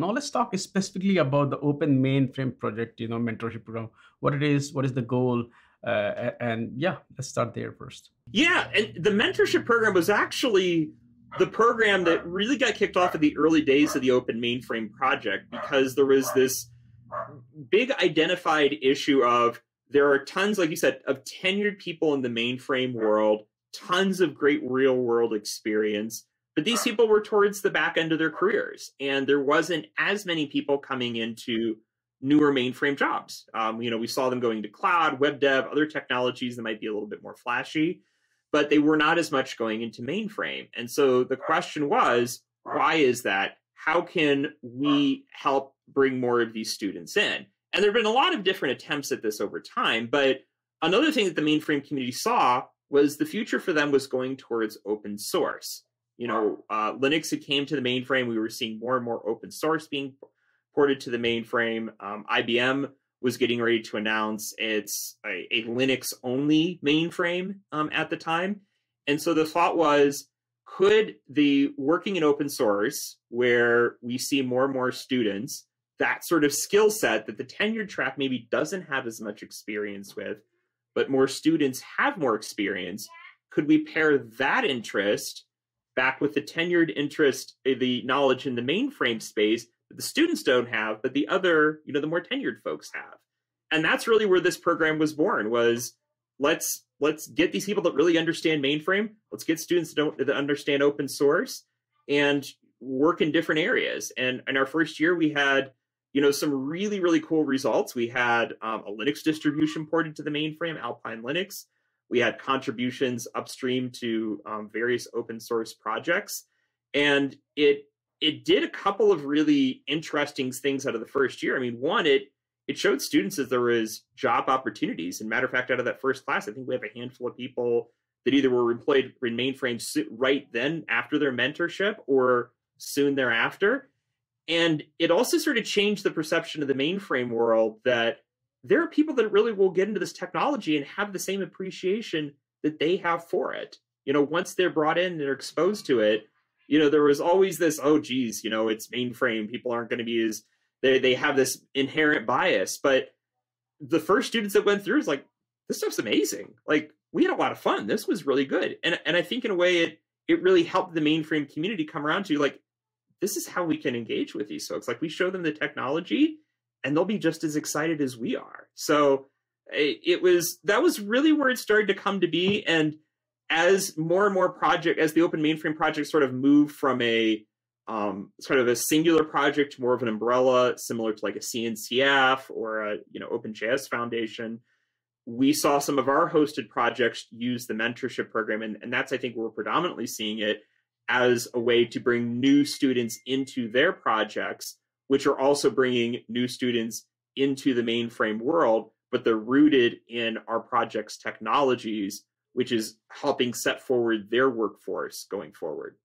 Now let's talk specifically about the Open Mainframe project, you know, mentorship program. What it is, what is the goal, uh, and yeah, let's start there first. Yeah, and the mentorship program was actually the program that really got kicked off in the early days of the Open Mainframe project because there was this big identified issue of there are tons, like you said, of tenured people in the mainframe world, tons of great real world experience. But these people were towards the back end of their careers, and there wasn't as many people coming into newer mainframe jobs. Um, you know, we saw them going to cloud, web dev, other technologies that might be a little bit more flashy, but they were not as much going into mainframe. And so the question was, why is that? How can we help bring more of these students in? And there have been a lot of different attempts at this over time, but another thing that the mainframe community saw was the future for them was going towards open source. You know, uh, Linux had came to the mainframe. We were seeing more and more open source being ported to the mainframe. Um, IBM was getting ready to announce its a, a Linux only mainframe um, at the time. And so the thought was, could the working in open source, where we see more and more students, that sort of skill set that the tenured track maybe doesn't have as much experience with, but more students have more experience, could we pair that interest back with the tenured interest, eh, the knowledge in the mainframe space that the students don't have, but the other, you know, the more tenured folks have. And that's really where this program was born was let's let's get these people that really understand mainframe. Let's get students that don't that understand open source and work in different areas. And in our first year, we had you know some really really cool results. We had um, a Linux distribution ported to the mainframe, Alpine Linux. We had contributions upstream to um, various open source projects, and it it did a couple of really interesting things out of the first year. I mean, one, it it showed students that there was job opportunities. And matter of fact, out of that first class, I think we have a handful of people that either were employed in mainframe right then after their mentorship or soon thereafter. And it also sort of changed the perception of the mainframe world that there are people that really will get into this technology and have the same appreciation that they have for it. You know, once they're brought in and they're exposed to it, you know, there was always this, oh, geez, you know, it's mainframe. People aren't going to be as, they, they have this inherent bias. But the first students that went through is like, this stuff's amazing. Like, we had a lot of fun. This was really good. And, and I think in a way, it, it really helped the mainframe community come around to like, this is how we can engage with these folks. Like, we show them the technology and they'll be just as excited as we are. So it, was, that was really where it started to come to be. And, as more and more project as the open mainframe project sort of moved from a um, sort of a singular project to more of an umbrella similar to like a cncf or a you know openjs foundation we saw some of our hosted projects use the mentorship program and, and that's i think where we're predominantly seeing it as a way to bring new students into their projects which are also bringing new students into the mainframe world, but they're rooted in our project's technologies, which is helping set forward their workforce going forward.